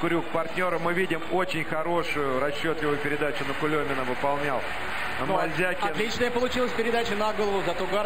крюк партнера. Мы видим очень хорошую расчетливую передачу на Кулемина выполнял ну, Мальзякин. Отличная получилась передача на голову, зато Гар